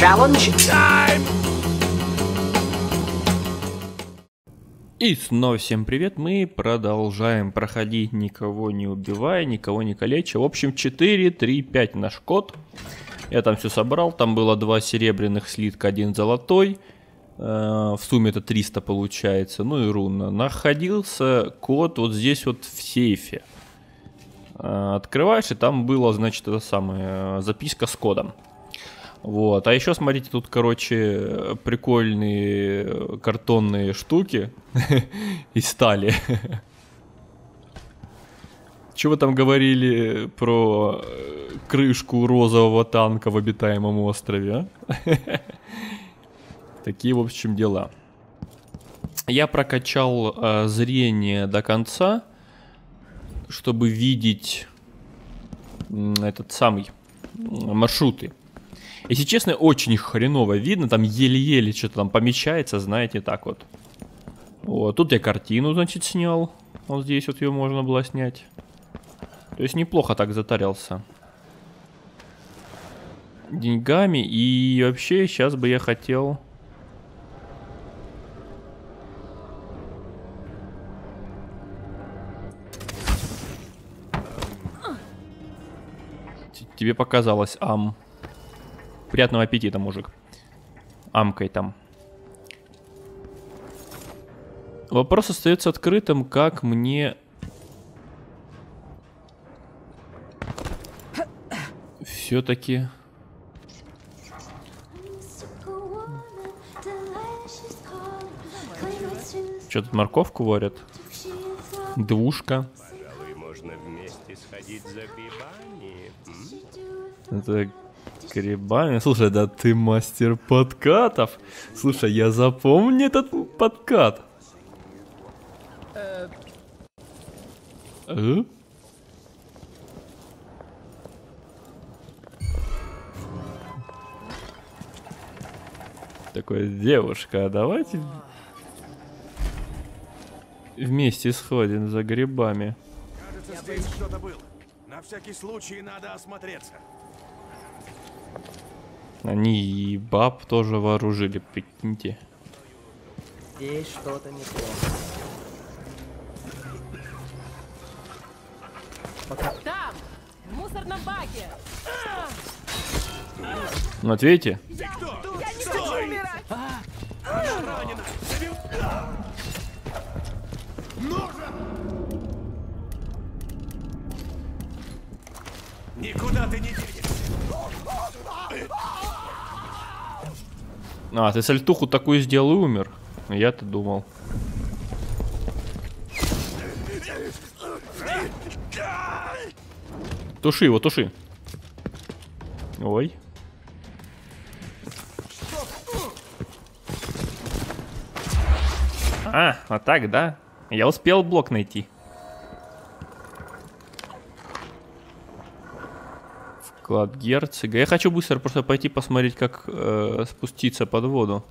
challenge? Time! И снова всем привет, мы продолжаем проходить, никого не убивая, никого не калеча. В общем, 4, 3, 5 наш код. Я там все собрал, там было два серебряных слитка, один золотой. Э, в сумме это 300 получается, ну и руна. Находился код вот здесь вот в сейфе. Э, открываешь, и там было, значит, это самое, э, записка с кодом. Вот. А еще, смотрите, тут, короче, прикольные картонные штуки из стали. Чего вы там говорили про э, крышку розового танка в обитаемом острове, а? Такие, в общем, дела. Я прокачал э, зрение до конца, чтобы видеть м, этот самый маршруты. Если честно, очень хреново видно, там еле-еле что-то там помещается, знаете, так вот. Вот, тут я картину, значит, снял. Вот здесь вот ее можно было снять. То есть неплохо так затарился. Деньгами. И вообще, сейчас бы я хотел... Тебе показалось, ам. Приятного аппетита, мужик. Амкой там. Вопрос остается открытым, как мне... Все-таки... Что тут морковку варят? Двушка. Пожалуй, можно вместе сходить за грибами. м? Это грибами. Слушай, да ты мастер подкатов. Слушай, я запомню этот подкат. Э? Такой, девушка, а давайте вместе сходим за грибами. Кажется, здесь кто-то был. На всякий случай надо осмотреться. Они и баб тоже вооружили, прикиньте. Здесь что-то неплохо. Там! В мусорном баке! Ну, видите? Кто? Я не хочу умирать! Ранена! Забил- Нужен! Никуда ты не денешься. А, ты сальтуху такую сделал и умер. Я-то думал. Туши его, туши. Ой. А, вот так, да? Я успел блок найти. Вклад герцога. Я хочу быстро просто пойти посмотреть, как э, спуститься под воду.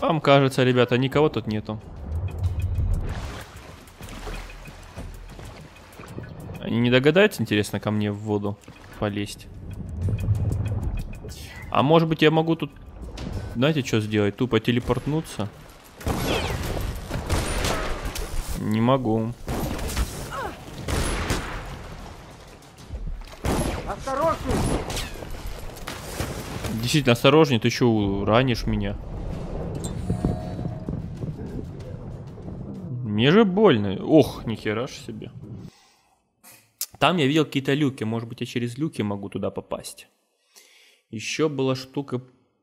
Вам кажется, ребята, никого тут нету. Они не догадаются, интересно, ко мне в воду полезть. А может быть я могу тут, знаете, что сделать? Тупо телепортнуться? Не могу. Действительно, осторожней, ты что, ранишь меня? Мне же больно. Ох, нихера ж себе. Там я видел какие-то люки. Может быть, я через люки могу туда попасть. Еще была штука,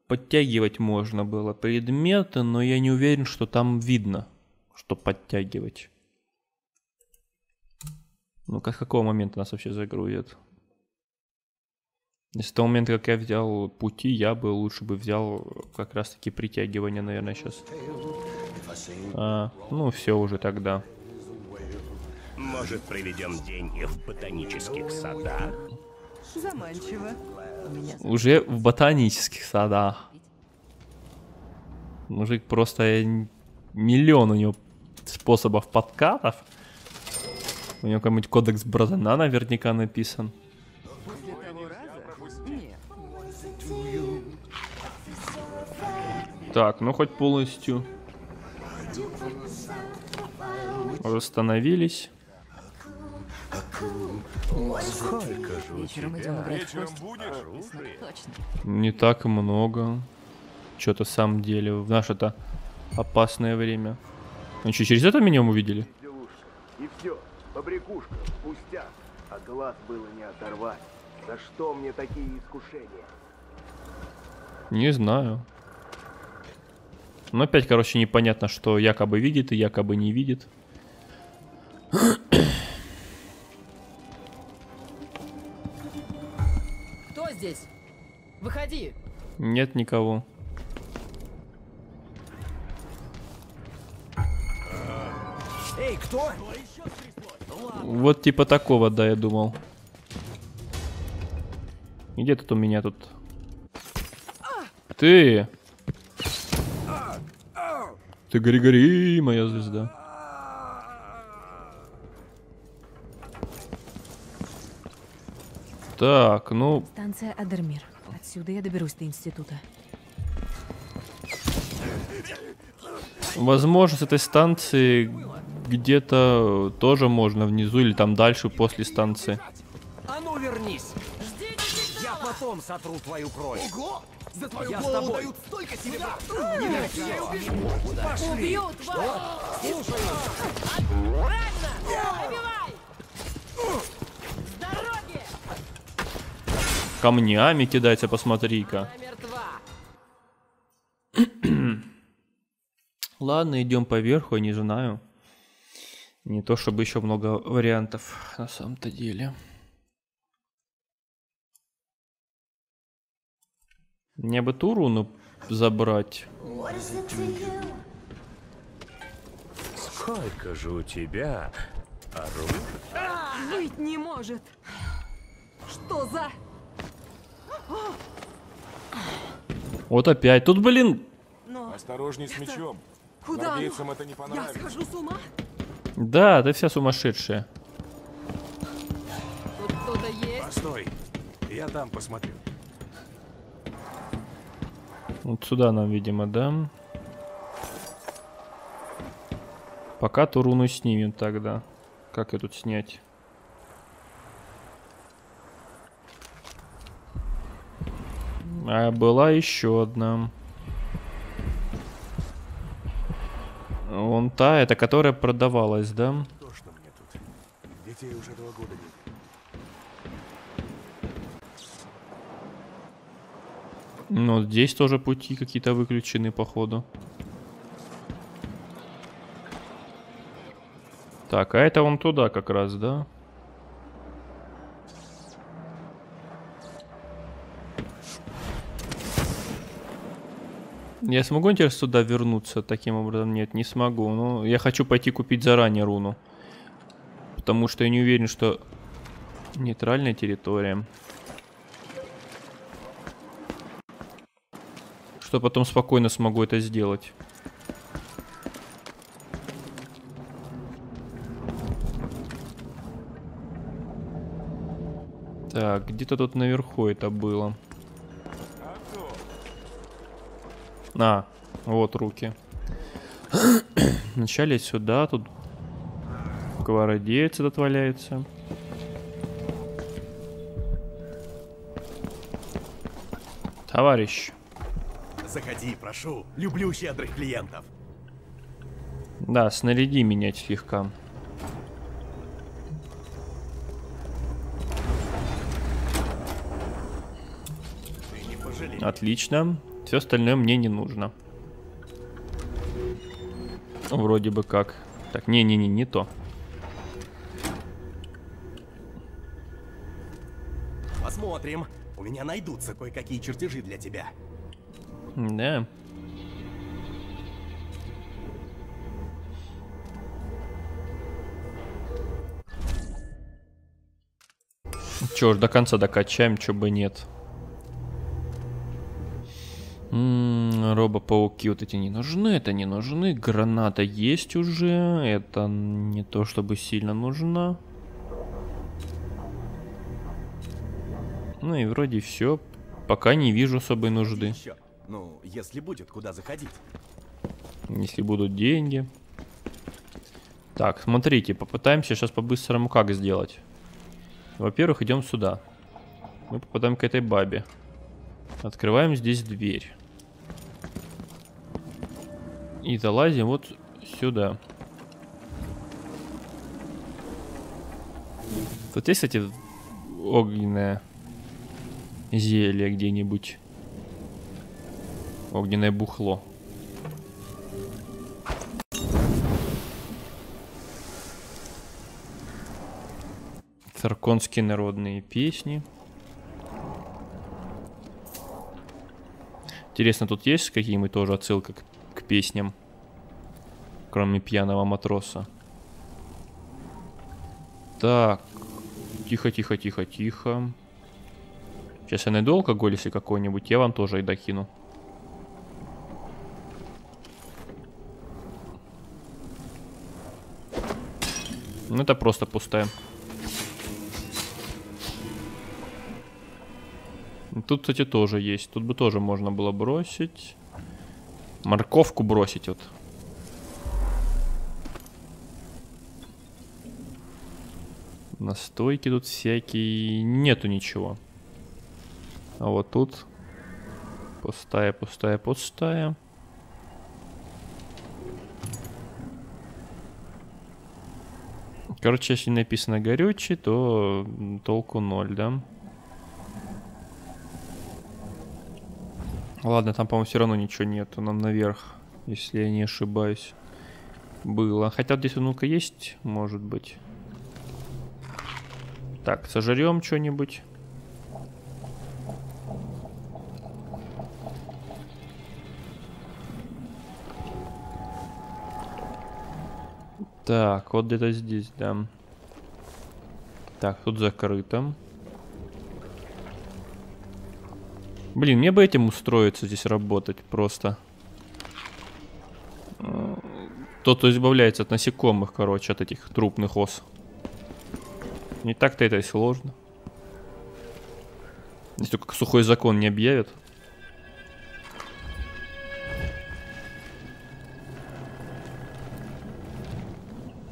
подтягивать можно было предметы, но я не уверен, что там видно, что подтягивать. Ну-ка, с какого момента нас вообще загрузят? С того момента, как я взял пути, я бы лучше бы взял как раз-таки притягивание, наверное, сейчас. А, ну, все уже тогда. Может, проведем день в ботанических садах? Заманчиво. Уже в ботанических садах. Мужик просто н- миллион у него способов подкатов. У него какой-нибудь кодекс братана наверняка написан. Так, ну хоть полностью. Оружие. Точно. Не так много. Что-то в самом деле. В наше-то опасное время. Ну что, через это меня увидели? Девушка. И все, побрякушка, пустяк. А глаз было не оторвать. За что мне такие искушения? Не знаю. Но опять, короче, непонятно, что якобы видит и якобы не видит. Кто здесь? Выходи. Нет никого. Вот типа такого, да, я думал. Где тут у меня тут? Ты! Ты гори-гори, моя звезда. Так, ну, Станция Адермир. Отсюда я доберусь до института. возможно, с этой станции где-то тоже можно внизу или там дальше после станции. А ну вернись! Я потом сотру твою кровь. Ого! За твою Я голову дают столько серебра! Пошли! Убьют вас. Правильно. Добивай. С дороги. Камнями кидается, посмотри-ка. Ладно, идем поверху, я не знаю. Не то чтобы еще много вариантов на самом-то деле. Мне бы ту руну забрать. Сколько же у тебя оружия? Быть не может. Что за... Вот опять. Тут, блин, Осторожней с мечом. Куда это не Я понравится. схожу с ума? Да, ты вся сумасшедшая. Тут кто-то есть? Постой. Я там посмотрю. Вот сюда нам, видимо, да? Пока ту руну снимем тогда. Как ее тут снять? А была еще одна. Вон та, это которая продавалась, да? Тошно мне тут. Детей уже два года нет. Ну, здесь тоже пути какие-то выключены, походу. Так, а это вон туда как раз, да? Я смогу, интересно, туда вернуться таким образом? Нет, не смогу. Ну, я хочу пойти купить заранее руну. Потому что я не уверен, что... Нейтральная территория. Что потом спокойно смогу это сделать. Так, где-то тут наверху это было. А, вот руки. Вначале сюда, тут гвардеец этот валяется. Товарищ. Заходи, прошу. Люблю щедрых клиентов. Да, снаряди меня слегка. Отлично. Все остальное мне не нужно. Вроде бы как. Так, не-не-не, не то. Посмотрим. У меня найдутся кое-какие чертежи для тебя. Да. Чё ж, до конца докачаем, чё бы нет. Робопауки вот эти не нужны, это не нужны. Граната есть уже, это не то чтобы сильно нужно. Ну и вроде все. Пока не вижу особой нужды. Еще. Ну, если будет куда заходить. Если будут деньги. Так, смотрите, попытаемся сейчас по-быстрому как сделать. Во-первых, идем сюда. Мы попадаем к этой бабе. Открываем здесь дверь. И залазим вот сюда. Тут есть, кстати, огненное зелье где-нибудь. Огненное бухло. Царконские народные песни. Интересно, тут есть какие-нибудь тоже к песням? Кроме пьяного матроса. Так. Тихо, тихо, тихо, тихо. Сейчас я найду алкоголь, если какой-нибудь, я вам тоже и докину. Ну это просто пустая. Тут, кстати, тоже есть. Тут бы тоже можно было бросить. Морковку бросить вот. Настойки тут всякие. Нету ничего. А вот тут пустая, пустая, пустая. Короче, если написано горючий, то толку ноль, да? Ладно, там, по-моему, все равно ничего нету. Нам наверх, если я не ошибаюсь, было. Хотя здесь ну-ка есть, может быть. Так, сожрем что-нибудь. Так, вот где-то здесь, да. Так, тут закрыто. Блин, мне бы этим устроиться здесь работать просто. Тот, кто избавляется от насекомых, короче, от этих трупных ос. Не так-то это и сложно. Если только сухой закон не объявят.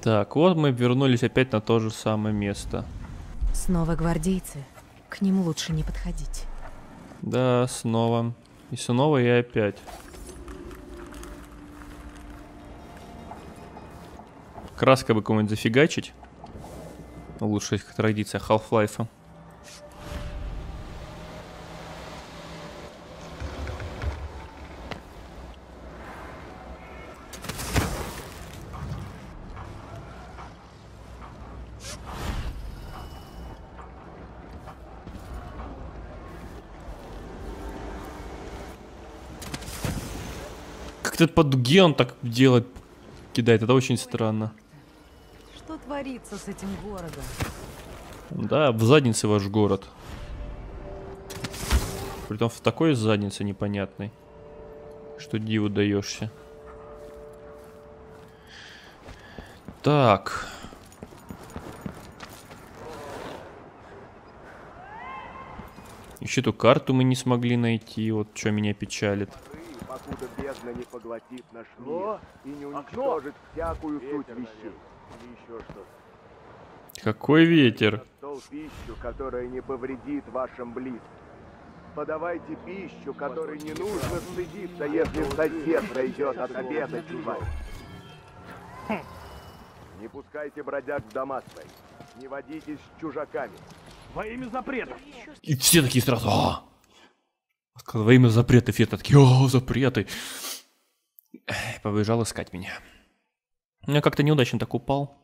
Так, вот мы вернулись опять на то же самое место. Снова гвардейцы. К ним лучше не подходить. Да, снова. И снова и опять. Краска бы кому-нибудь зафигачить. Лучшая традиция Half-Life. Как-то по дуге он так делает, кидает. Это очень странно. Что творится с этим городом? Да, в заднице ваш город. Притом в такой заднице непонятной. Что диву даешься. Так. Еще эту карту мы не смогли найти. Вот что меня печалит. Покуда бездна не поглотит наш мир и не уничтожит всякую суть вещей. Или еще что-то. Какой ветер. стол пищу, которая не повредит вашим близким. Подавайте пищу, которой не нужно стыдиться, если сосед пройдет от обеда чувак. Не пускайте бродяг в дома свои. Не водитесь с чужаками. Во имя запретов. И все такие сразу. «А!» Сказал, во имя запретов. Я такие, о, запреты. Побежал искать меня. Я как-то неудачно так упал.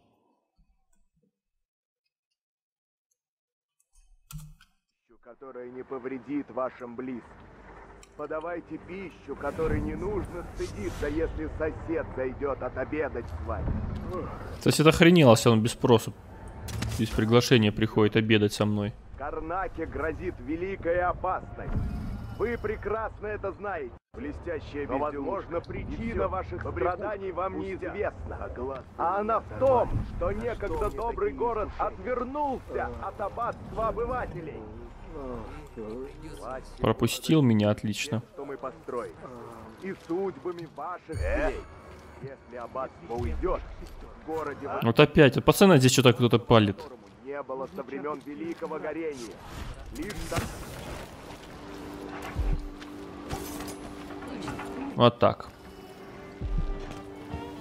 Которая не повредит вашим близким. Подавайте пищу, которой не нужно стыдиться, если сосед зайдет отобедать с вами. Охренело, если он без спроса, без приглашения приходит обедать со мной. Карнаке грозит великая опасность. Вы прекрасно это знаете. Блестящая Но, возможно, причина ваших страданий вам неизвестна. А она в том, что некогда добрый город отвернулся от аббатства обывателей. Пропустил меня, отлично. Что мы построим. И судьбами ваших детей. Если аббатство уйдет, в городе... Вот опять, вот пацаны, здесь что-то кто-то палит. не было со времен Великого Горения. Лишь так Вот так.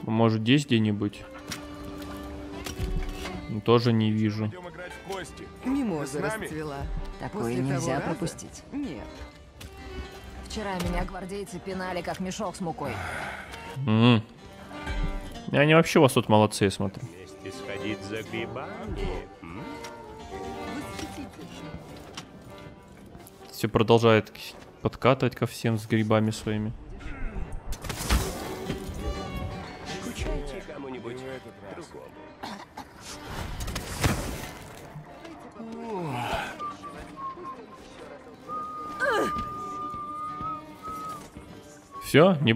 Может здесь где-нибудь? Ну, Тоже не вижу. Мимоза расцвела. Такое После того нельзя раза? пропустить. Нет. Вчера меня гвардейцы пинали, как мешок с мукой. И Они вообще у вас тут молодцы, я смотрю. Вместе сходить за грибами. Все продолжает подкатывать ко всем с грибами своими. Все, не...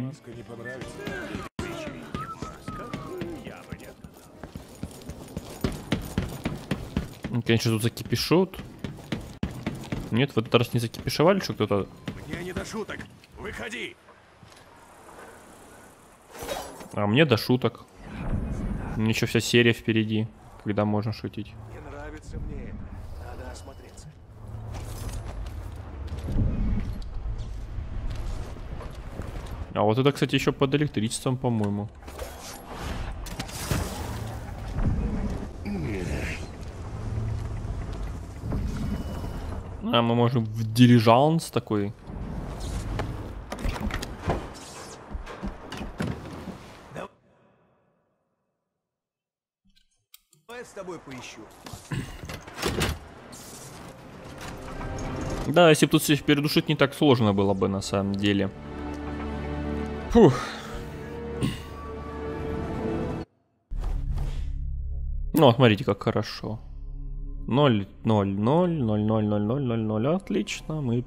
Ну, Конечно, тут закипишут. Нет, в этот раз не закипишевали, что кто-то... Мне не до шуток. Выходи! А мне до шуток. У меня еще вся серия впереди, когда можно шутить. Не нравится мне. Надо осмотреться. А вот это, кстати, еще под электричеством, по-моему. А, мы можем в дирижанс такой. Я с тобой поищу. Да, если бы тут всех передушить не так сложно было бы, на самом деле. Фух. Ну, смотрите, как хорошо. 0, 0, 0, 0, 0, 0, 0, 0, 0. Отлично, мы...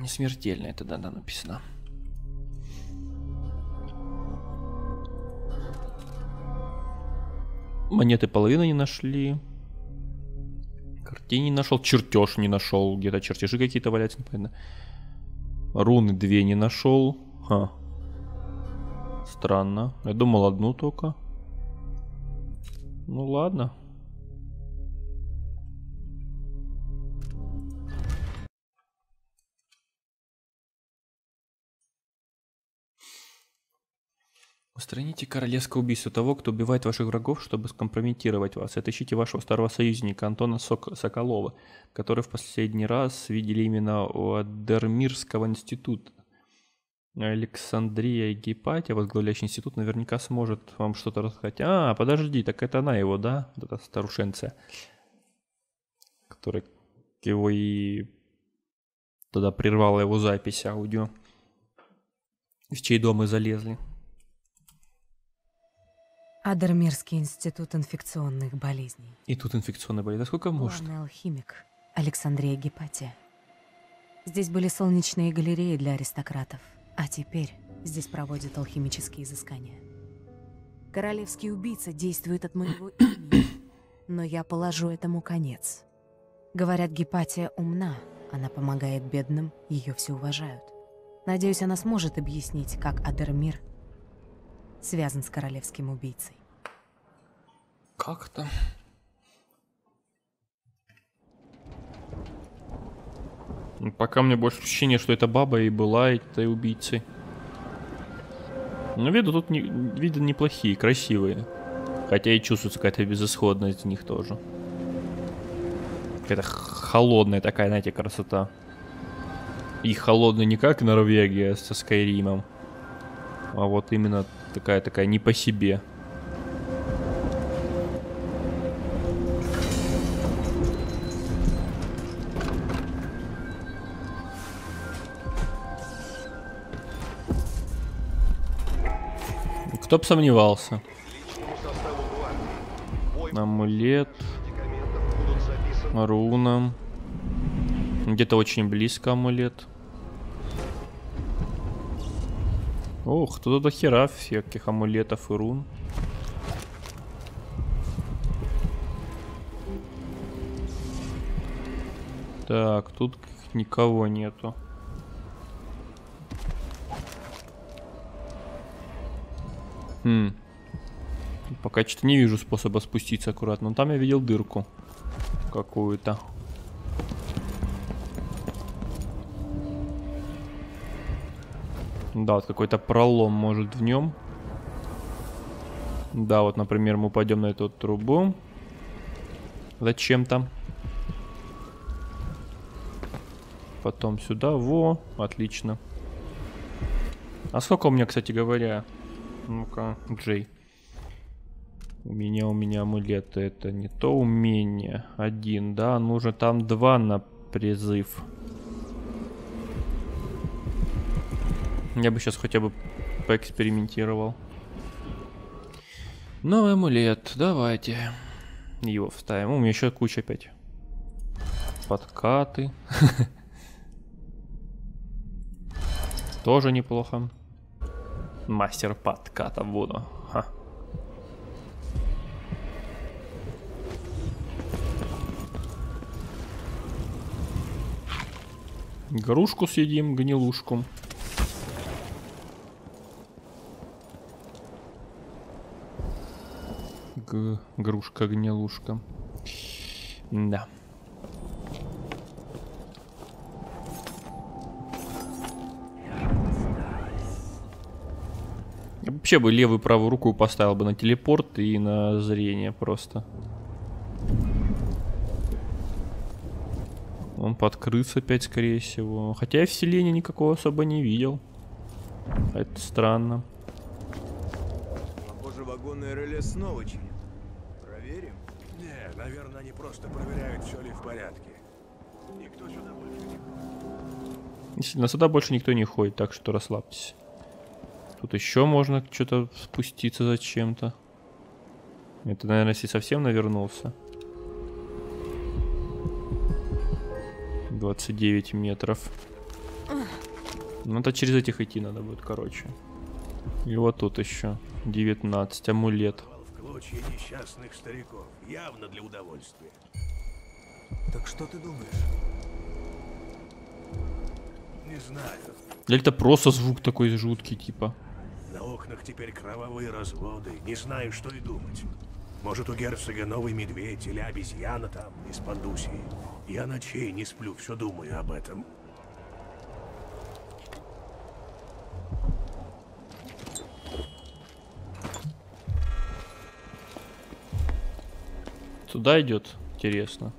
Не смертельно это, да, да, написано. Монеты половины не нашли. Картин не нашел. Чертеж не нашел. Где-то чертежи какие-то валяются, непонятно. Руны две не нашел. Ха. Странно. Я думал одну только. Ну ладно. Устраните королевское убийство того, кто убивает ваших врагов, чтобы скомпрометировать вас. Отыщите вашего старого союзника Антона Сок- Соколова, который в последний раз видели именно у Адермирского института. Александрия Гепатия, возглавляющий институт, наверняка сможет вам что-то рассказать. А, подожди, так это она его, да? Вот эта старушенция, которая его и тогда прервала его запись аудио. В чей дом и залезли. Адермирский институт инфекционных болезней. И тут инфекционная болезнь. Да сколько может? Главный алхимик Александрия Гепатия. Здесь были солнечные галереи для аристократов, а теперь здесь проводят алхимические изыскания. Королевский убийца действует от моего имени, но я положу этому конец. Говорят, Гепатия умна, она помогает бедным, ее все уважают. Надеюсь, она сможет объяснить, как Адермир связан с королевским убийцей. Как-то. Пока мне больше ощущение, что это баба и была этой убийцей. Но виду тут не, виды неплохие, красивые. Хотя и чувствуется какая-то безысходность в них тоже. Какая-то холодная такая, знаете, красота. И холодная не как Норвегия со Скайримом, а вот именно такая-такая не по себе. Кто бы сомневался. Амулет. Руна. Где-то очень близко амулет. Ох, тут до хера всяких амулетов и рун. Так, тут никого нету. Хм. Пока что-то не вижу способа спуститься аккуратно. Но там я видел дырку какую-то. Да, вот какой-то пролом может в нем. Да, вот, например, мы пойдем на эту трубу. Зачем-то. Потом сюда. Во, отлично. А сколько у меня, кстати говоря? Ну-ка, Джей. У меня, у меня амулеты. Это не то умение. Один, да? Нужно там два на призыв. Я бы сейчас хотя бы поэкспериментировал. Новый амулет. Давайте. Его вставим. У меня еще куча опять. Подкаты. Тоже неплохо. Мастер подката буду. Ха. Грушку съедим, гнилушку. Г грушка, гнилушка. Да. Вообще бы левую правую руку поставил бы на телепорт и на зрение просто. Он под крыс опять, скорее всего. Хотя я вселения никакого особо не видел. Это странно. Похоже, вагонное реле снова чинят. Проверим. Не, наверное, они просто проверяют, все ли в порядке. Никто сюда больше не Действительно, сюда больше никто не ходит, так что расслабьтесь. Тут еще можно что-то спуститься зачем-то. Это, наверное, если совсем навернулся. 29 метров. Ну, это через этих идти надо будет, короче. И вот тут еще 19, амулет. несчастных стариков. Явно для удовольствия. Так что ты думаешь? Не знаю. Или это просто звук такой жуткий, типа. На окнах теперь кровавые разводы. Не знаю, что и думать. Может, у герцога новый медведь или обезьяна там, из Пандусии. Я ночей не сплю, все думаю об этом. Туда идет, интересно.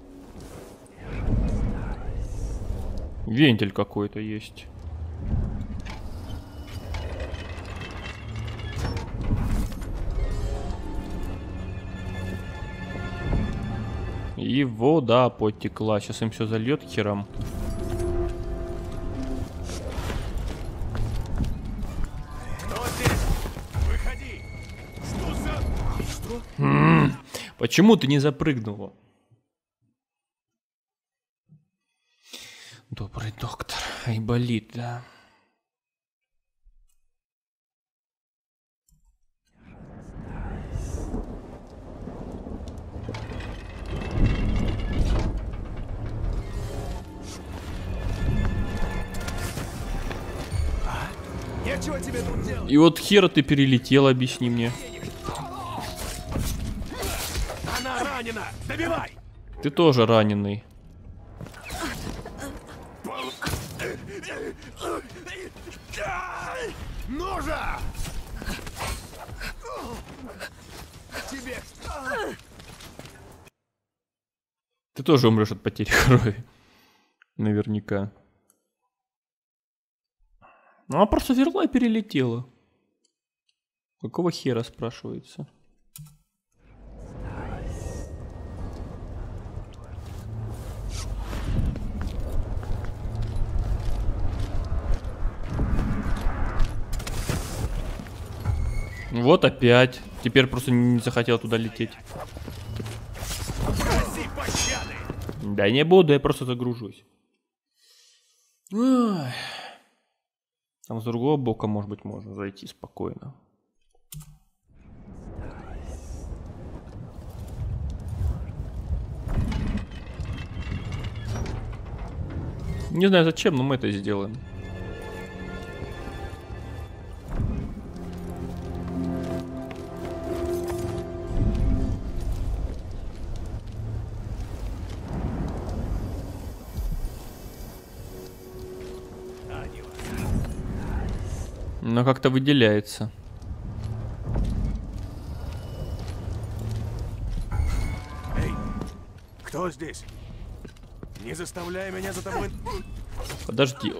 Вентиль какой-то есть. И вода потекла. Сейчас им все зальет хером. За... Почему ты не запрыгнула? Добрый доктор. Ай, болит, да. И вот хера ты перелетел, объясни мне. Она ранена! Добивай! Ты тоже раненый. Ну же! Тебе Ты тоже умрешь от потери крови. Наверняка. Ну, она просто верла и перелетела. Какого хера, спрашивается? Вот опять. Теперь просто не захотел туда лететь. Да не буду, я просто загружусь. Ой. Там с другого бока, может быть, можно зайти спокойно. Не знаю зачем, но мы это сделаем. Но как-то выделяется. Эй, кто здесь? Не заставляй меня за тобой... Подожди.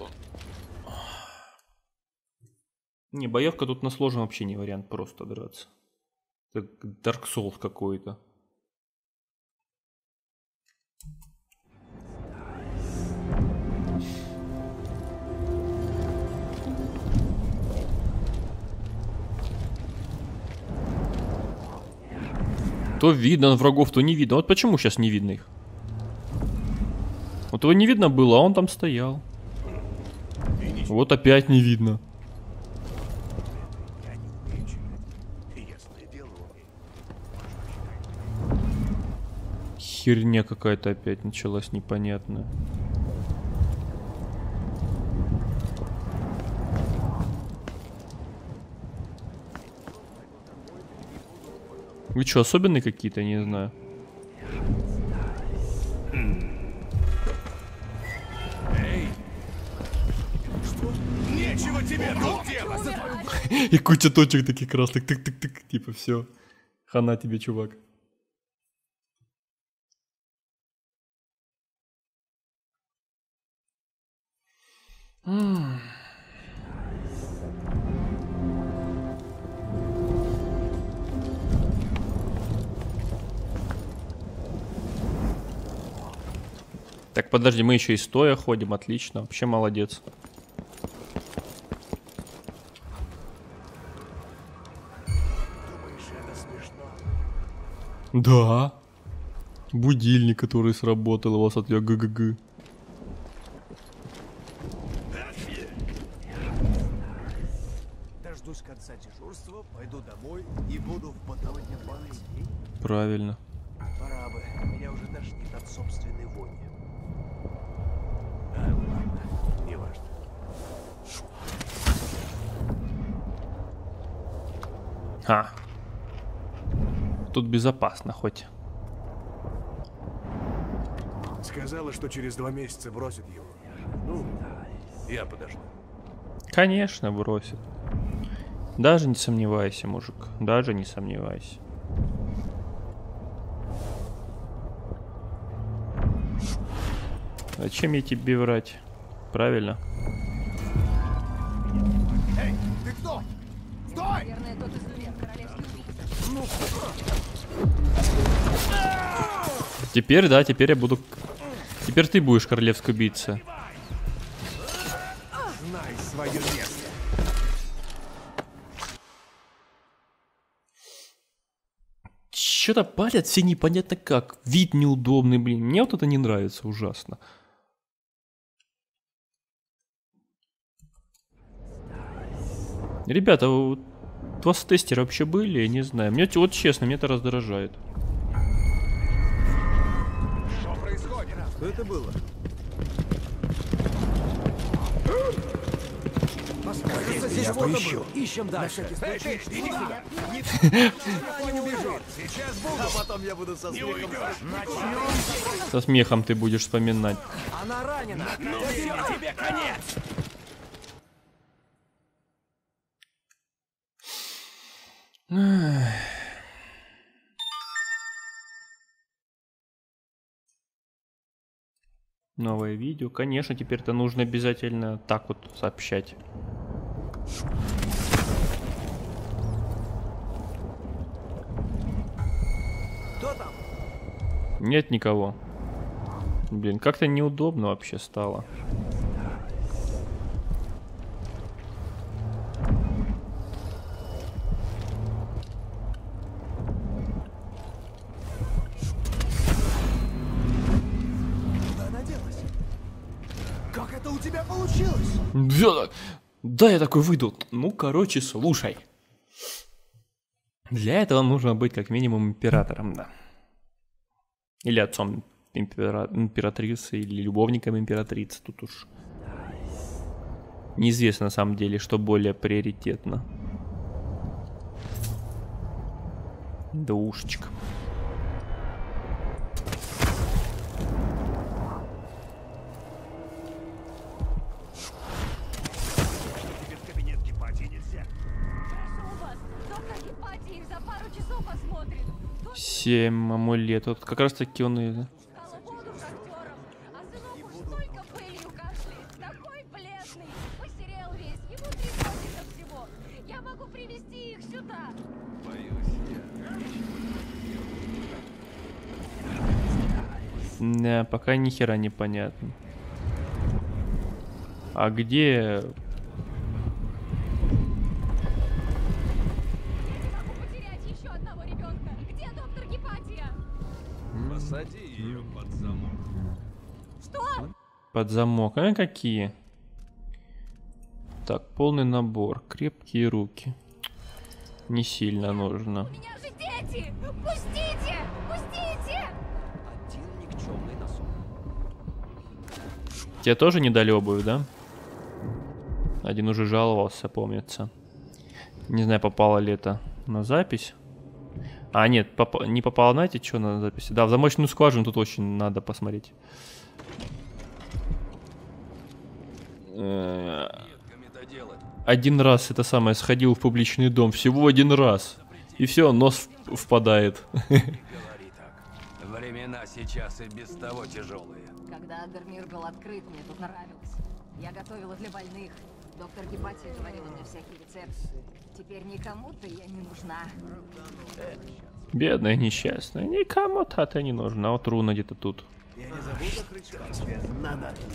Не, боевка тут на сложном вообще не вариант просто драться. Это Dark Souls какой-то. То видно врагов, то не видно. Вот почему сейчас не видно их? Вот его не видно было, а он там стоял. Вот опять не видно. Херня какая-то опять началась непонятная. Вы что, особенные какие-то, не знаю. Эй! Что? Нечего тебе тут делать! И куча точек таких красных, тык-тык-тык, типа все. Хана тебе, чувак. М. Так, подожди, мы еще и стоя ходим, отлично, вообще молодец. Думаешь, это смешно? Да. Будильник, который сработал, у вас отвлек ГГГ. Дождусь конца дежурства, пойду домой и буду в. Правильно. Пора бы. Меня уже тошнит от собственной вони. А, ладно, неважно. Ха. Тут безопасно хоть. Сказала, что через два месяца бросит его. Ну, я подожду. Конечно, бросит. Даже не сомневайся, мужик. Даже не сомневайся. Зачем я тебе врать? Правильно. Теперь, да, теперь я буду... Теперь ты будешь королевской место. Что-то палят все непонятно как. Вид неудобный, блин. Мне вот это не нравится ужасно. Ребята, у вас тестеры вообще были? Я не знаю. Мне вот честно, меня это раздражает. Это было? Кажется, здесь кто-то был. Ищем дальше. Иди сюда. Не убежит. Сейчас буду. А потом я буду со смехом. Начнем. Со смехом ты будешь вспоминать. Она ранена. Тебе конец. Новое видео. Конечно, теперь это нужно обязательно так вот сообщать. Кто там? Нет никого. Блин, как-то неудобно вообще стало. Да, я такой выйду. Ну, короче, слушай. Для этого нужно быть как минимум императором, да. Или отцом импера- императрицы, или любовником императрицы. Тут уж неизвестно на самом деле, что более приоритетно. Душечка. Прошу 7 амулет. Вот как раз таки он и... Да, пока ни хера не понятно. А где Посади ее под замок. Что? Под замок. А какие? Так, полный набор. Крепкие руки. Не сильно нужно. У меня же дети! Пустите! Пустите! Тебе тоже не дали обувь, да? Один уже жаловался, помнится. Не знаю, попало ли это на запись. А, нет, попа- не попало, знаете, что на записи? Да, в замочную скважину тут очень надо посмотреть. Э, Один раз это самое сходил в публичный дом, всего один раз. И все, нос впадает. Говори так. Времена сейчас и без того тяжелые. Когда Адермир был открыт, мне тут нравилось. Я готовила для больных. Доктор Гепатий говорила мне всякие рецепты. Теперь никому-то я не нужна. Бедная несчастная, никому-то это не нужно. А вот руна где-то тут.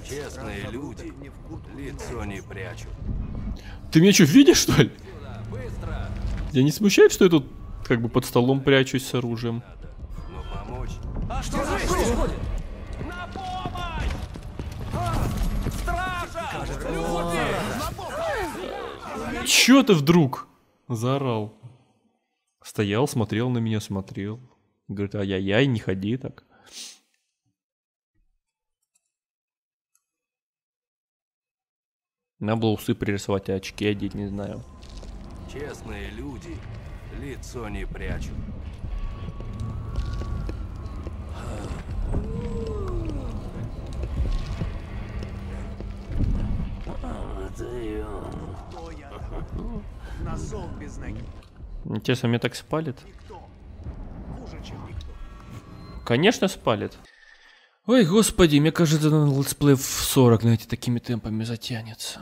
Честные люди лицо не прячут. Ты меня что, видишь, что ли? Тебя не смущает, что я тут как бы под столом прячусь с оружием? Помочь А что здесь происходит? На помощь! А! Стража! Люди! Чё ты вдруг? Заорал. Стоял, смотрел на меня, смотрел. Говорит, ай-яй-яй, не ходи так. Надо было усы пририсовать, а очки одеть, не знаю. Честные люди лицо не прячут. На сон без ноги. Интересно, меня так спалит? Конечно, спалит. Ой, господи, мне кажется, на летсплей в 40, знаете, такими темпами затянется.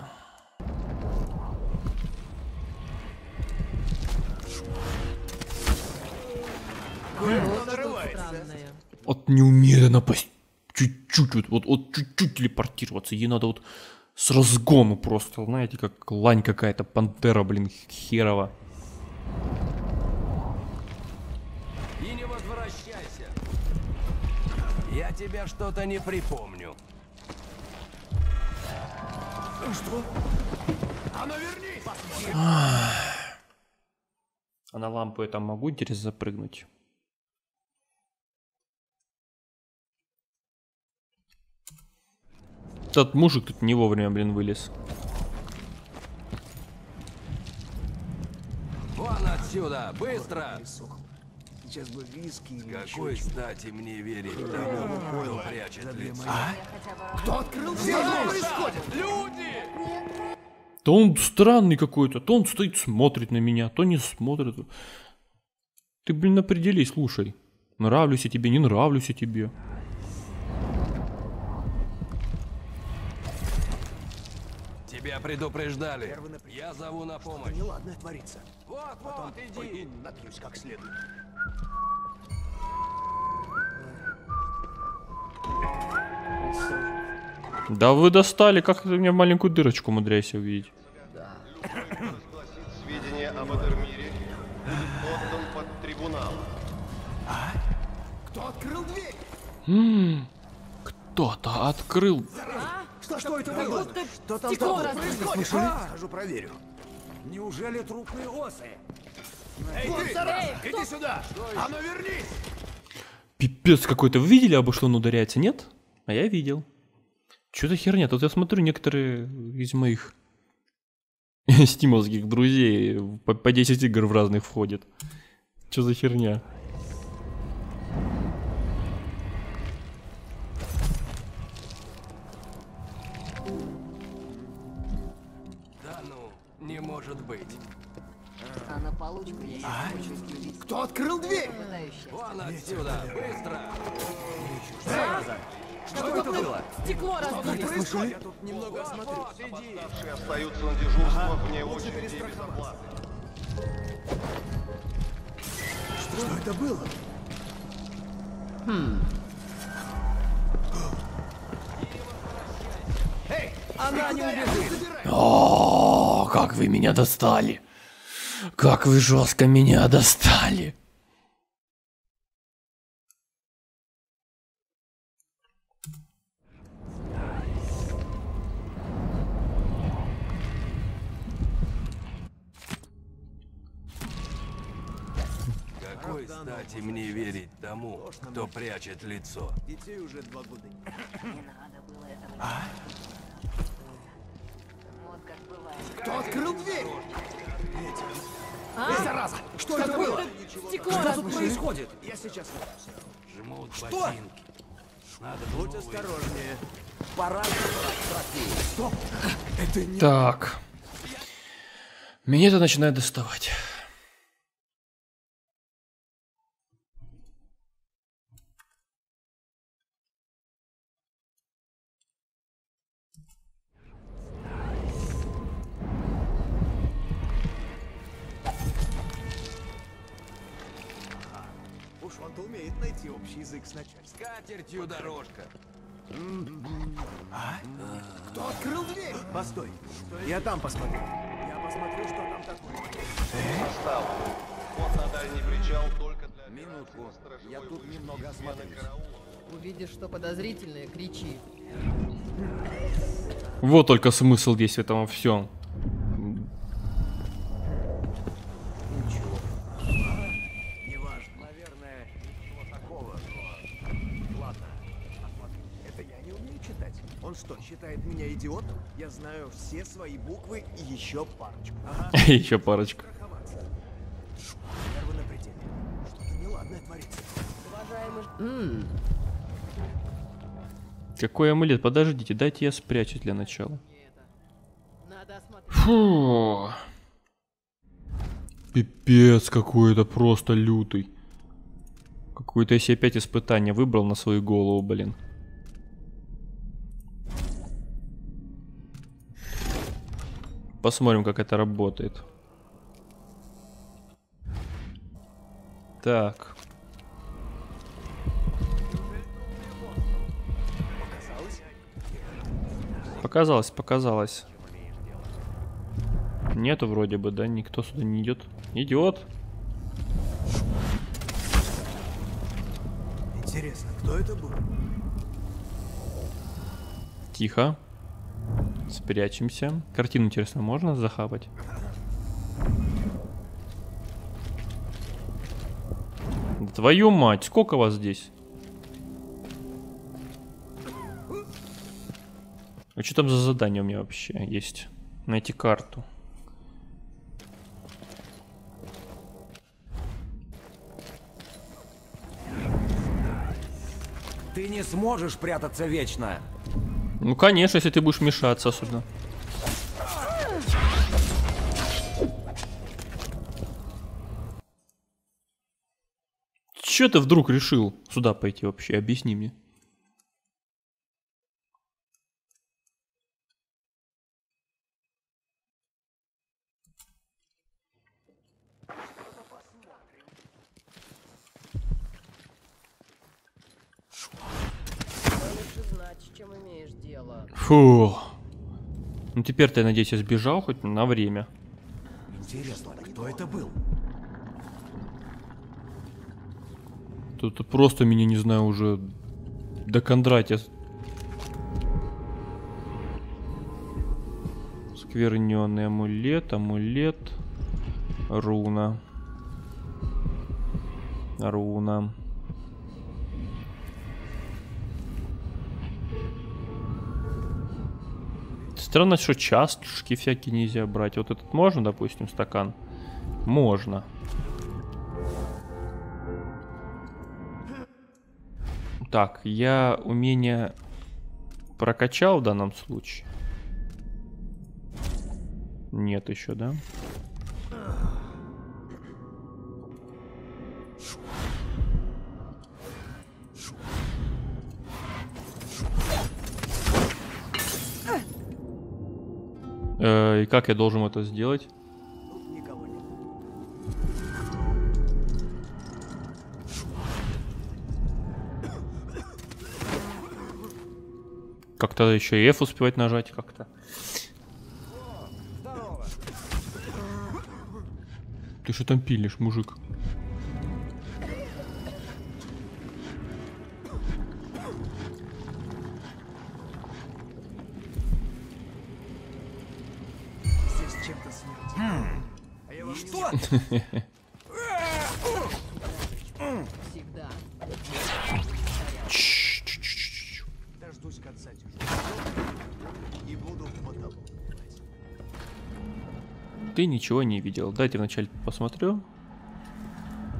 Вот не умеет она пос- чуть-чуть, вот, вот, вот чуть-чуть телепортироваться. Ей надо вот с разгону просто, знаете, как лань какая-то, пантера, блин, херова. И не возвращайся. Я тебя что-то не припомню. А на лампу я там могу, интересно, запрыгнуть? Тот мужик тут не вовремя, блин, вылез. Вон отсюда, быстро! Сейчас бы виски или Какой стати мне верить тому, кто прячет лицо? Да он странный какой-то. То он стоит, смотрит на меня, то не смотрит. Ты, блин, определись, слушай. Нравлюсь я тебе, не нравлюсь я тебе. Тебя предупреждали. Я зову на помощь. Неладное творится. Вот, вот, иди. Пойду напьюсь как следует. Да вы достали, как ты мне в маленькую дырочку умудряешься увидеть. Сведения об будет отдан под трибунал. Кто открыл дверь? Кто-то открыл. Что, что это было? будто Что там стекло такое происходит? А? Схожу проверю. Неужели трупные осы? Эй, ты, зараза, иди сюда! А ну вернись! Пипец какой-то. Вы видели, обо что он ударяется, нет? А я видел. Что за херня? Тут я смотрю, некоторые из моих стимовских друзей по, по 10 игр в разных входят. Что за херня? Быть. А на получку очень убийство. Кто открыл дверь? Вон отсюда, быстро! Что это было? Стекло разбили. Происходит? Я тут немного осмотрю. Нападавшие остаются на дежурство вне очереди без оплаты. Что это было? Она не убежит! Как вы меня достали! Как вы жестко меня достали! Какой стати мне верить тому, кто прячет лицо? Детей уже два года. Не надо было этого. Кто открыл дверь? А? Зараза! Что Как это было? стекло Что тут происходит? Я сейчас... Жмут Что? ботинки. Надо Будь осторожнее. Пора. Стоп! Это не... Так. Меня это начинает доставать. Там посмотрю. Я посмотрю, что там такое. Осталось. Вход на дальний причал только для Минутку. Я тут немного осмотрюсь. Увидишь, что подозрительное, кричи. Вот только смысл весь в этом всем. Неважно. Наверное, ничего такого, но... Ладно. Посмотрим. Это я не умею читать. Он что, считает меня идиотом? Я знаю все свои буквы и еще парочку. Ага. Еще парочку. Страховаться. Нервы на пределе. Что-то неладное творится. М, Какой амулет? Подождите, дайте я спрячусь для начала. Фу. Пипец какой-то просто лютый. Какое-то я себе опять испытание выбрал на свою голову, блин. Посмотрим, как это работает. Так. Показалось, показалось. Нету вроде бы, да? Никто сюда не идет. Идет. Интересно, кто это был? Тихо. Спрячемся. Картину, интересно, можно захапать? Да Твою мать, сколько вас здесь? А что там за задание у меня вообще есть? Найти карту. Ты не сможешь прятаться вечно. Ну, конечно, если ты будешь мешаться особенно. Че ты вдруг решил сюда пойти вообще? Объясни мне. Лучше знать, с чем имеешь дело. Фу. Ну теперь-то, я надеюсь, я сбежал хоть на время. Интересно, кто это был? Тут просто меня, не знаю, уже до Кондратия. Оскверненный амулет, амулет, руна. Руна. Странно, что чашки всякие нельзя брать. Вот этот можно, допустим, стакан? Можно. Так, я умение прокачал в данном случае. Нет еще, да? Э, и как я должен это сделать? Как-то еще и F успевать нажать как-то. Ты что там пилишь, мужик? Ты ничего не видел. Дайте вначале посмотрю.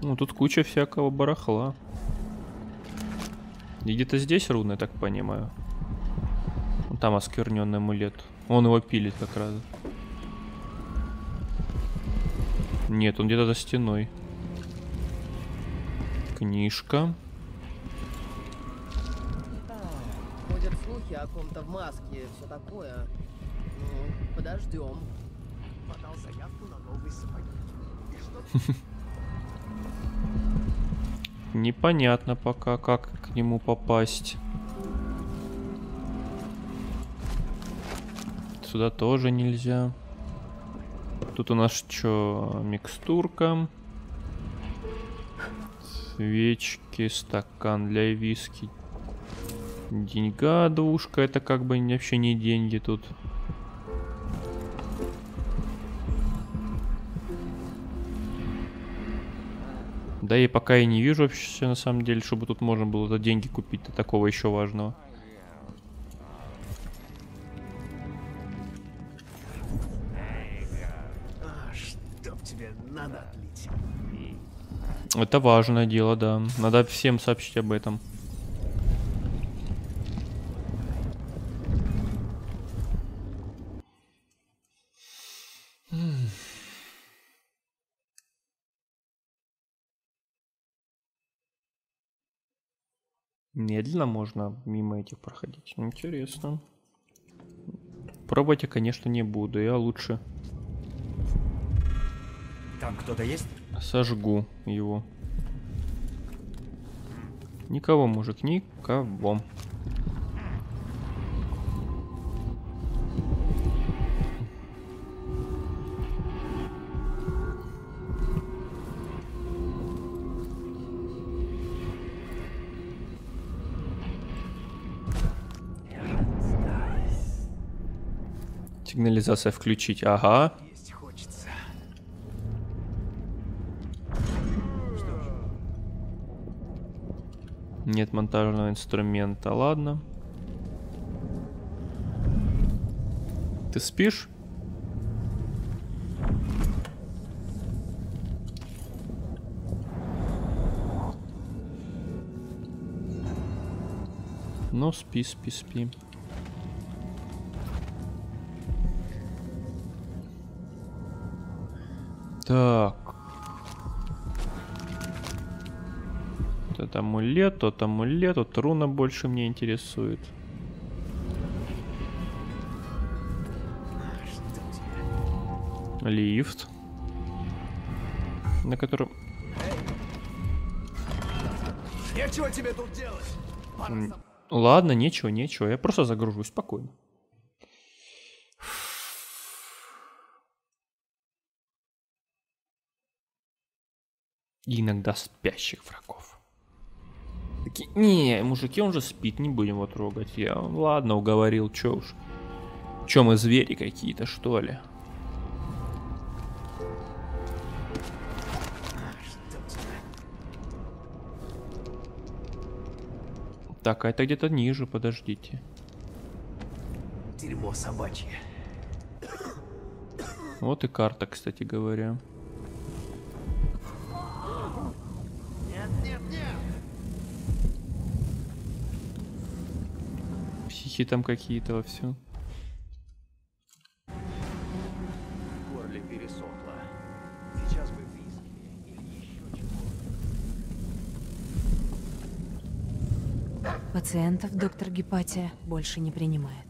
Ну, тут куча всякого барахла. И где-то здесь руны, так понимаю. Там оскверненный амулет. Он его пилит как раз. Нет, он где-то за стеной. Книжка. Ходят слухи о ком-то в маске, все такое. Ну, подождем. Подал заявку на новые сапоги. Непонятно пока, как к нему попасть. Сюда тоже нельзя. Тут у нас что? Микстурка. Свечки, стакан для виски. Деньга двушка, это как бы вообще не деньги тут. Да и пока я не вижу вообще на самом деле, чтобы тут можно было за деньги купить -то такого еще важного. Это важное дело, да. Надо всем сообщить об этом. Медленно можно мимо этих проходить. Интересно. Пробовать я, конечно, не буду. Я лучше Там кто-то есть? Сожгу его. Никого, мужик, никого. Сигнализация включить. Ага. Есть хочется. Нет монтажного инструмента. Ладно. Ты спишь? Ну, спи, спи, спи. Так. Амулет, тот амулет, вот руна больше мне интересует. Лифт. На котором... Нечего тебе тут делать. Пора Ладно, нечего, нечего. Я просто загружусь спокойно. И иногда спящих врагов. Такие, не, мужики, он же спит, не будем его трогать. Я, ладно, уговорил, чё уж. Чем мы звери какие-то, что ли? Так, а это где-то ниже, подождите. Дерьмо собачье. Вот и карта, кстати говоря. Психи там какие-то во все. В горле пересохло. Сейчас бы виски или еще чего. Пациентов доктор Гепатия больше не принимает.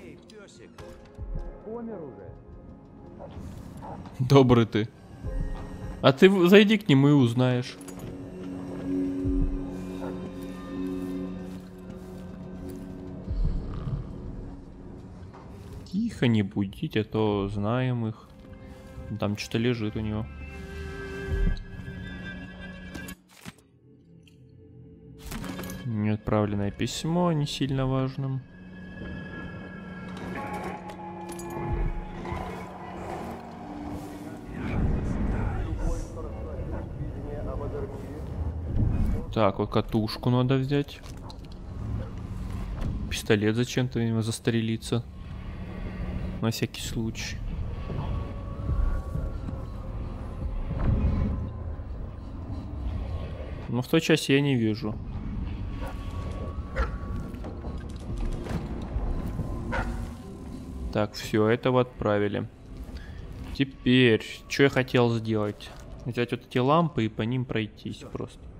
Эй, песик! Помер уже? Добрый ты. А ты зайди к нему и узнаешь. Тихо, не будите, а то знаем их. Там что-то лежит у него. Неотправленное письмо, не сильно важным. Так, вот катушку надо взять. Пистолет зачем-то видимо, застрелиться. На всякий случай. Но в той части я не вижу. Так, все, этого отправили. Теперь, что я хотел сделать? Взять вот эти лампы и по ним пройтись просто.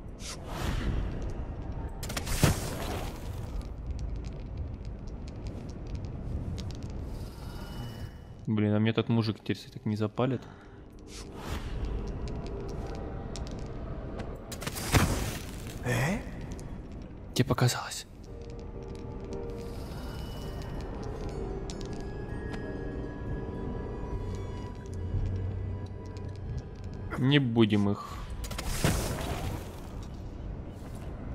Блин, а мне этот мужик теперь так не запалит. Э? Тебе показалось. Не будем их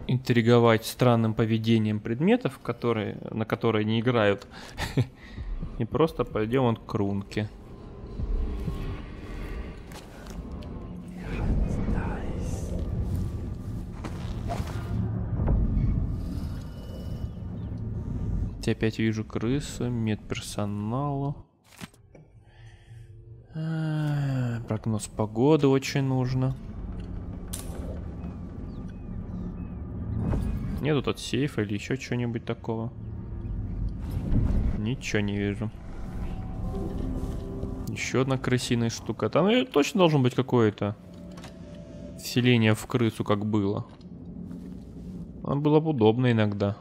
интриговать странным поведением предметов, которые, на которые не играют. И просто пойдем он к рунке. Я опять вижу крысы, медперсоналу. А, Прогноз погоды очень нужно. Нету тут сейфа или еще чего-нибудь такого. Ничего не вижу. Еще одна крысиная штука. Там точно должен быть какое-то вселение в крысу, как было. Оно было бы удобно иногда.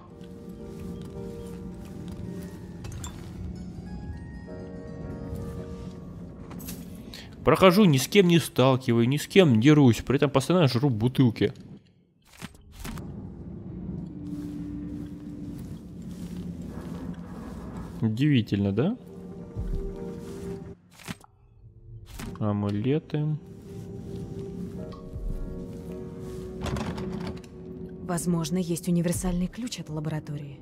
Прохожу, ни с кем не сталкиваю, ни с кем не дерусь, при этом постоянно жру бутылки. Удивительно, да? Амулеты. Возможно, есть универсальный ключ от лаборатории.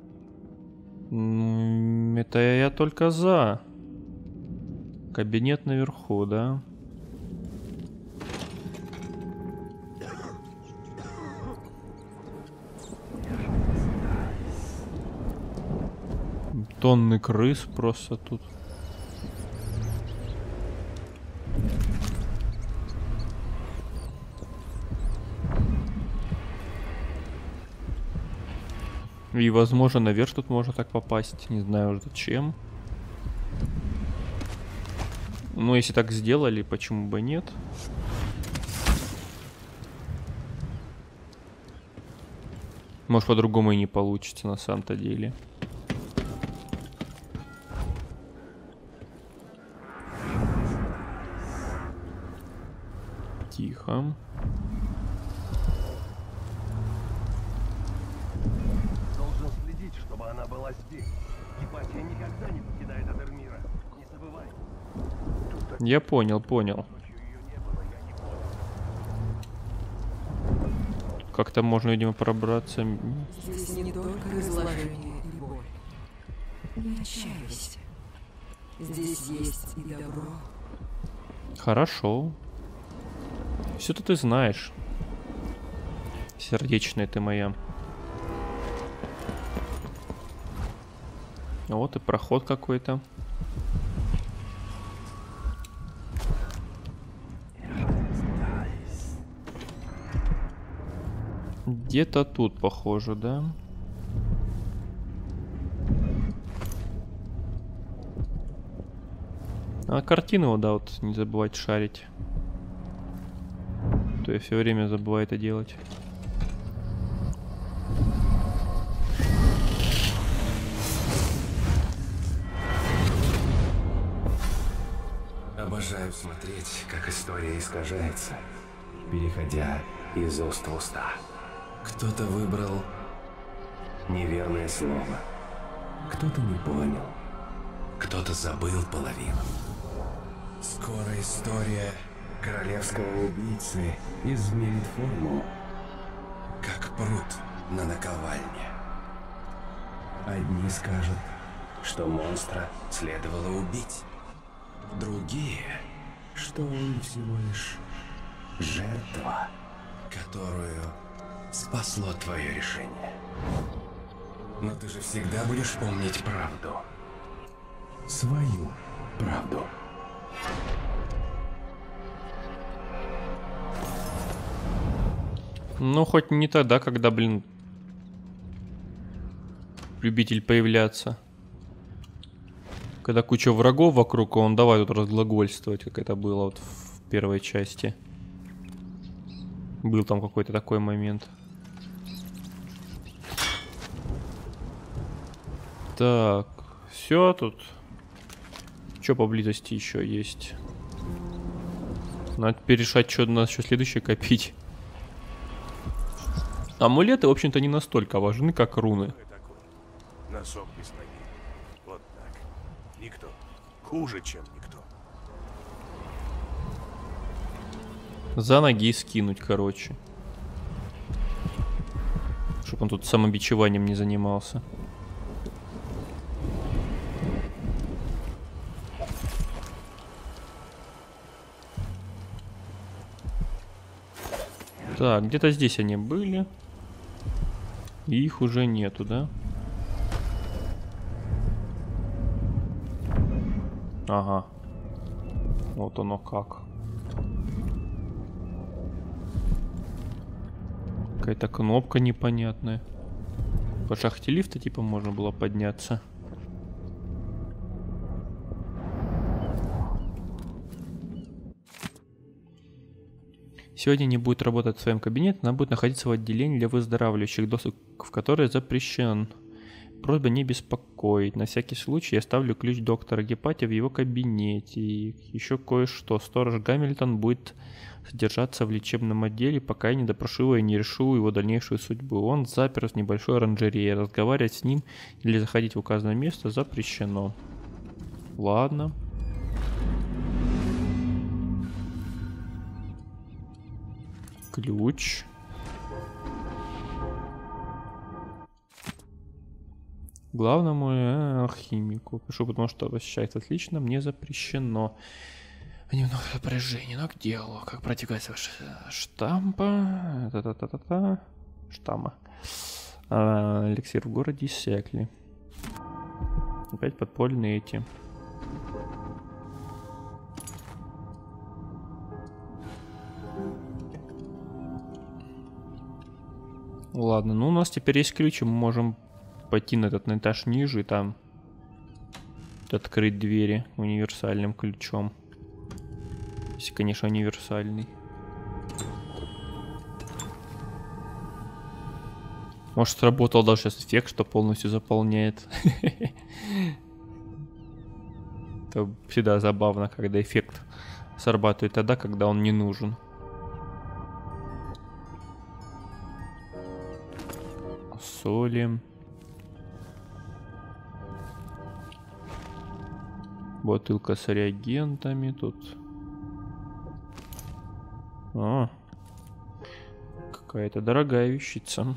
Это я только за. Кабинет наверху, да? Тонны крыс просто тут. И, возможно, наверх тут можно так попасть. Не знаю зачем. Ну, если так сделали, почему бы нет? Может, по-другому и не получится на самом-то деле. Тихо. Должен следить, чтобы она была здесь. Гепатия никогда не покидает этот мира. Не забывай. Я понял, понял. как-то можно, видимо, пробраться. Здесь не только разложение и боль. Не отчаивайся. Здесь есть и добро. Хорошо. Все-то ты знаешь. Сердечная ты моя. Вот и проход какой-то. Где-то тут похоже, да? А картину, да, вот не забывать шарить. То я все время забываю это делать. Обожаю смотреть, как история искажается, переходя из уст в уста. Кто-то выбрал неверное слово, кто-то не понял, кто-то забыл половину. Скоро история королевского убийцы изменит форму, как пруд на наковальне. Одни скажут, что монстра следовало убить. Другие, что он всего лишь жертва, которую спасло твое решение. Но ты же всегда будешь помнить правду. Свою правду. Ну, хоть не тогда, когда, блин, любитель появляться. Когда куча врагов вокруг, он давай тут разглагольствовать, как это было вот в первой части. Был там какой-то такой момент. Так, все тут. Что поблизости еще есть? Надо перешать, что нас еще следующее копить. Амулеты, в общем-то, не настолько важны, как руны. Носок без ноги. Вот так. Никто. Хуже, чем никто. За ноги скинуть, короче. Чтоб он тут самобичеванием не занимался. Так, где-то здесь они были. Их уже нету, да? Ага. Вот оно как. Какая-то кнопка непонятная. По шахте лифта типа можно было подняться. Сегодня не будет работать в своем кабинете, она будет находиться в отделении для выздоравливающих, доступ в которое запрещен. Просьба не беспокоить. На всякий случай я ставлю ключ доктора Гепати в его кабинете. И еще кое-что. Сторож Гамильтон будет содержаться в лечебном отделе, пока я не допрошу его и не решу его дальнейшую судьбу. Он запер в небольшой оранжерее. Разговаривать с ним или заходить в указанное место запрещено. Ладно. Ключ. Главному э, алхимику. Пишу, потому что восхищается отлично, мне запрещено. Немного напряжения, но к делу. Как протекать ваша штампа? Та-та-та-та-та. Штамма. А, эликсир в городе иссякли. Опять подпольные эти. Ладно, ну у нас теперь есть ключ, и мы можем пойти на этот на этаж ниже и там открыть двери универсальным ключом. Если, конечно, универсальный. Может, сработал даже сейчас эффект, что полностью заполняет. Это всегда забавно, когда эффект срабатывает тогда, когда он не нужен. Соли. Бутылка с реагентами тут. А. Какая-то дорогая вещица.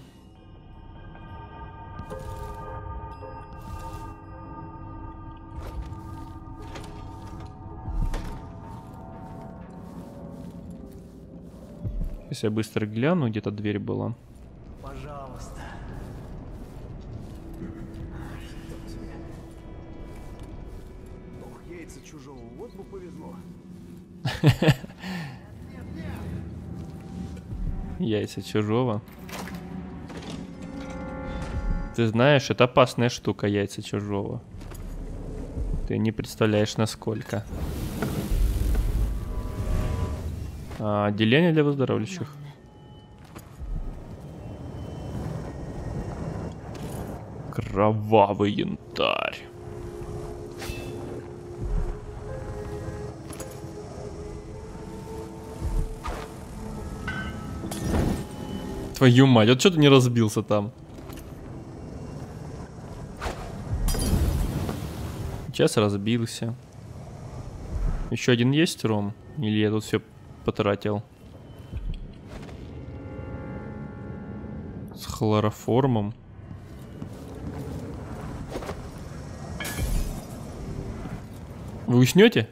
Если я быстро гляну, где-то дверь была. Яйца чужого. Ты знаешь, это опасная штука, яйца чужого. Ты не представляешь, насколько. А, отделение для выздоравливающих. Кровавый янтарь. Твою мать, вот что ты не разбился там? Сейчас разбился. Еще один есть, Ром? Или я тут все потратил? С хлороформом. Вы уснете?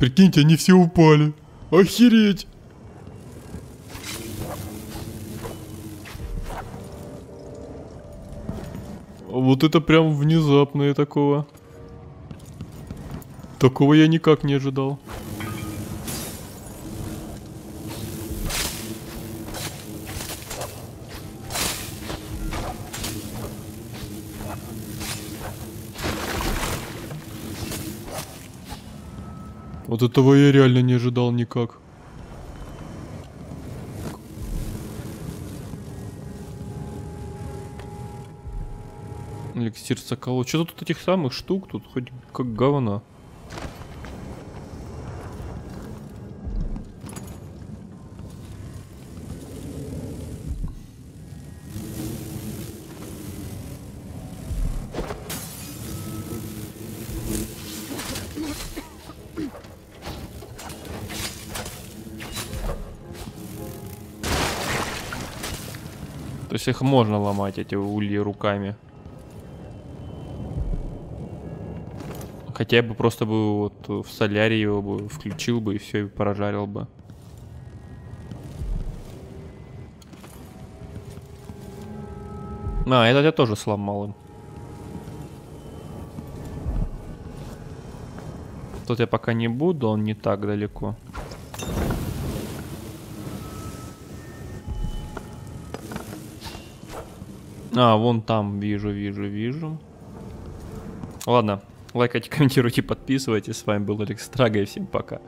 Прикиньте, они все упали. Охереть! Вот это прям внезапное такого. Такого я никак не ожидал. Вот этого я реально не ожидал никак. Эликсир соколов. Что тут этих самых штук? Тут хоть как говно. То есть их можно ломать, эти ульи, руками. Хотя я бы просто бы вот в солярии его бы включил бы и все, и прожарил бы. А, этот я тоже сломал им. Тут я пока не буду, он не так далеко. А, вон там вижу, вижу, вижу. Ладно, лайкайте, комментируйте, подписывайтесь. С вами был Алекс Трага и всем пока.